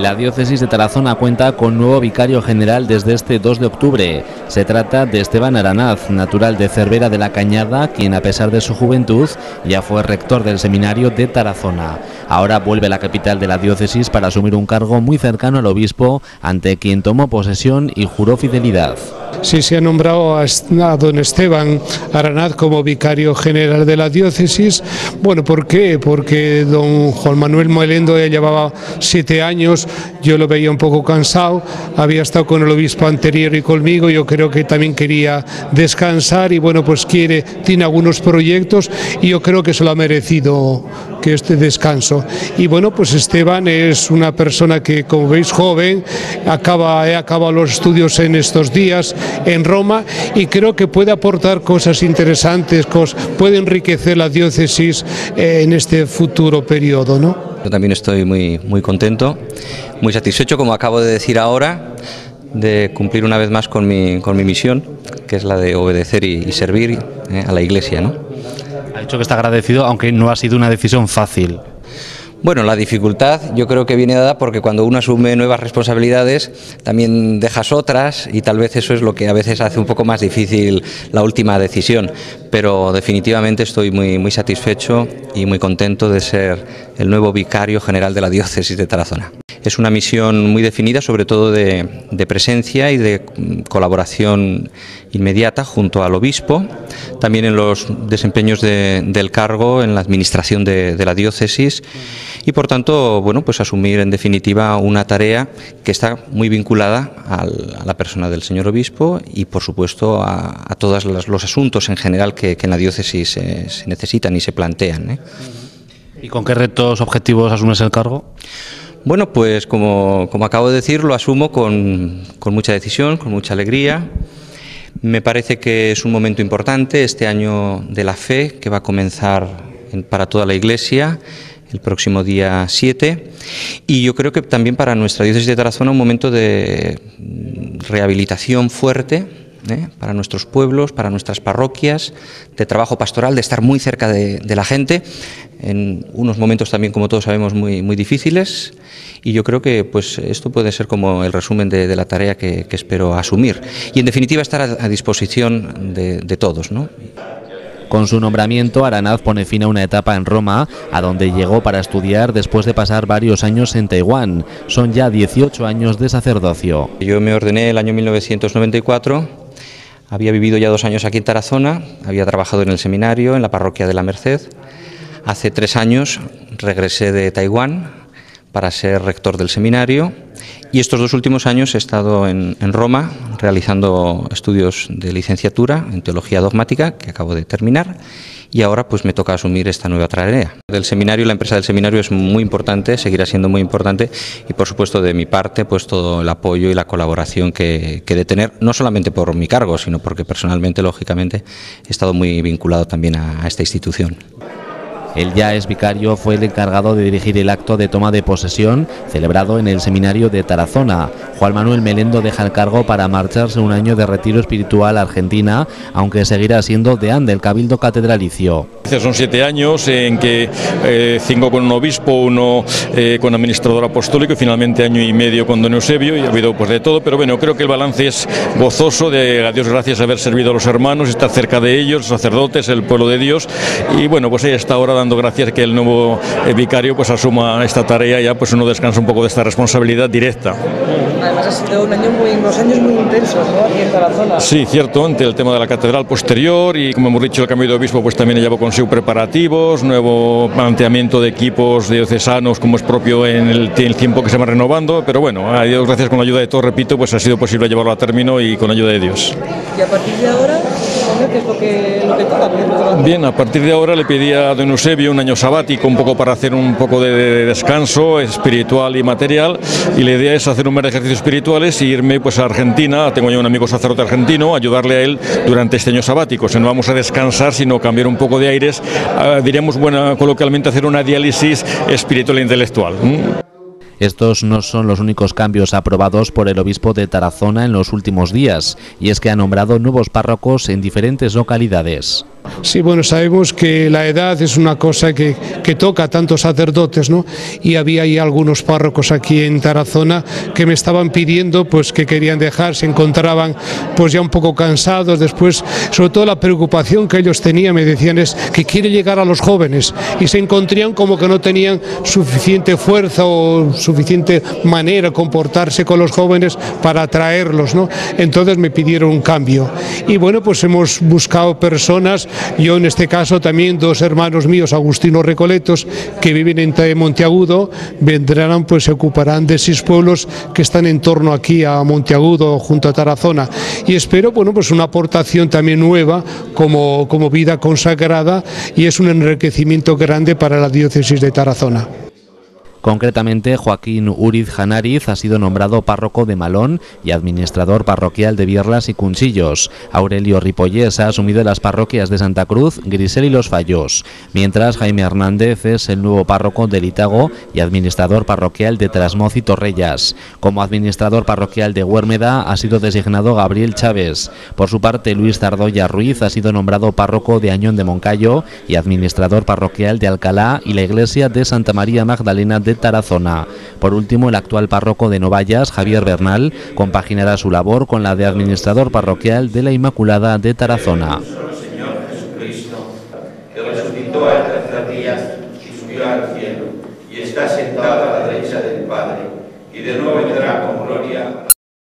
La diócesis de Tarazona cuenta con nuevo vicario general desde este 2 de octubre. Se trata de Esteban Aranaz, natural de Cervera de la Cañada, quien a pesar de su juventud ya fue rector del seminario de Tarazona. Ahora vuelve a la capital de la diócesis para asumir un cargo muy cercano al obispo, ante quien tomó posesión y juró fidelidad. Sí, se ha nombrado a don Esteban Aranaz como vicario general de la diócesis. Bueno, ¿por qué? Porque don Juan Manuel Moelendo ya llevaba siete años, yo lo veía un poco cansado, había estado con el obispo anterior y conmigo, yo creo que también quería descansar y bueno, pues quiere, tiene algunos proyectos y yo creo que se lo ha merecido que este descanso. Y bueno, pues Esteban es una persona que, como veis, joven, acaba, he acabado los estudios en estos días en Roma y creo que puede aportar cosas interesantes, puede enriquecer la diócesis eh, en este futuro periodo. ¿no? Yo también estoy muy, muy contento, muy satisfecho, como acabo de decir ahora, de cumplir una vez más con mi, con mi misión, que es la de obedecer y, servir eh, a la Iglesia. ¿no? Ha dicho que está agradecido, aunque no ha sido una decisión fácil. Bueno, la dificultad yo creo que viene dada porque cuando uno asume nuevas responsabilidades también dejas otras y tal vez eso es lo que a veces hace un poco más difícil la última decisión. Pero definitivamente estoy muy, muy satisfecho y muy contento de ser el nuevo vicario general de la diócesis de Tarazona. Es una misión muy definida, sobre todo de, presencia y de colaboración inmediata junto al obispo, también en los desempeños del cargo en la administración de, la diócesis y por tanto, bueno, pues asumir en definitiva una tarea que está muy vinculada a la persona del señor obispo y por supuesto a, todos los asuntos en general que, en la diócesis se, necesitan y se plantean. ¿eh? ¿Y con qué retos objetivos asumes el cargo? Bueno, pues como, acabo de decir, lo asumo con, mucha decisión, con mucha alegría. Me parece que es un momento importante este año de la fe que va a comenzar para toda la Iglesia el próximo día 7 y yo creo que también para nuestra diócesis de Tarazona un momento de rehabilitación fuerte ¿eh? para nuestros pueblos, para nuestras parroquias, de trabajo pastoral, de estar muy cerca de, la gente, en unos momentos también, como todos sabemos, muy, muy difíciles. Y yo creo que pues, esto puede ser como el resumen de, la tarea que, espero asumir. Y en definitiva estar a, disposición de, de todos. ¿no? Con su nombramiento, Aranaz pone fin a una etapa en Roma, a donde llegó para estudiar después de pasar varios años en Taiwán. Son ya 18 años de sacerdocio. Yo me ordené el año 1994 había vivido ya dos años aquí en Tarazona, había trabajado en el seminario, en la parroquia de la Merced. Hace tres años regresé de Taiwán para ser rector del seminario y estos dos últimos años he estado en, Roma realizando estudios de licenciatura en teología dogmática que acabo de terminar y ahora pues me toca asumir esta nueva tarea. Del seminario, la empresa del seminario es muy importante, seguirá siendo muy importante y por supuesto de mi parte pues todo el apoyo y la colaboración que, que de tener, no solamente por mi cargo, sino porque personalmente, lógicamente, he estado muy vinculado también a esta institución. El ya es vicario fue el encargado de dirigir el acto de toma de posesión celebrado en el seminario de Tarazona. Juan Manuel Melendo deja el cargo para marcharse un año de retiro espiritual a Argentina, aunque seguirá siendo deán del Cabildo Catedralicio. Son siete años en que eh, cinco con un obispo, uno eh, con administrador apostólico y finalmente año y medio con don Eusebio y ha habido pues de todo, pero bueno, creo que el balance es gozoso de a Dios gracias haber servido a los hermanos, estar cerca de ellos, los sacerdotes, el pueblo de Dios y bueno, pues ahí está ahora dando gracias que el nuevo eh, vicario pues asuma esta tarea ya pues uno descansa un poco de esta responsabilidad directa. Además ha sido un año muy, unos años muy intensos ¿no? aquí en Tarazona. Sí, cierto, ante el tema de la catedral posterior y como hemos dicho el cambio de obispo pues también llevó consigo preparativos, nuevo planteamiento de equipos diocesanos como es propio en el, tiempo que se va renovando, pero bueno, a Dios gracias con la ayuda de todos, repito, pues ha sido posible llevarlo a término y con ayuda de Dios. Y a partir de ahora, Bien, a partir de ahora le pedí a don Eusebio un año sabático, un poco para hacer un poco de descanso espiritual y material, y la idea es hacer un mes de ejercicios espirituales y irme pues a Argentina, tengo yo un amigo sacerdote argentino, ayudarle a él durante este año sabático. O sea, no vamos a descansar, sino cambiar un poco de aires, diríamos bueno, coloquialmente hacer una diálisis espiritual e intelectual. Estos no son los únicos cambios aprobados por el obispo de Tarazona en los últimos días, y es que ha nombrado nuevos párrocos en diferentes localidades. Sí, bueno, sabemos que la edad es una cosa que, que, toca a tantos sacerdotes, ¿no? Y había ahí algunos párrocos aquí en Tarazona que me estaban pidiendo, pues que querían dejar, se encontraban pues ya un poco cansados, después, sobre todo la preocupación que ellos tenían, me decían es que quiere llegar a los jóvenes y se encontraban como que no tenían suficiente fuerza o suficiente manera comportarse con los jóvenes para atraerlos, ¿no? Entonces me pidieron un cambio. Y bueno, pues hemos buscado personas, yo en este caso también dos hermanos míos, Agustino Recoletos, que viven en Monteagudo, vendrán, pues se ocuparán de seis pueblos que están en torno aquí a Monteagudo, junto a Tarazona. Y espero, bueno, pues una aportación también nueva como, como vida consagrada y es un enriquecimiento grande para la diócesis de Tarazona. Concretamente, Joaquín Uriz Janariz ha sido nombrado párroco de Malón y administrador parroquial de Bierlas y Cunchillos. Aurelio Ripollés ha asumido las parroquias de Santa Cruz, Grisel y Los Fallos, mientras Jaime Hernández es el nuevo párroco de Litago y administrador parroquial de Trasmoz y Torrellas. Como administrador parroquial de Huérmeda ha sido designado Gabriel Chávez. Por su parte, Luis Tardoya Ruiz ha sido nombrado párroco de Añón de Moncayo y administrador parroquial de Alcalá y la iglesia de Santa María Magdalena de Tarazona. Por último, el actual párroco de Novallas, Javier Bernal, compaginará su labor con la de administrador parroquial de la Inmaculada de Tarazona.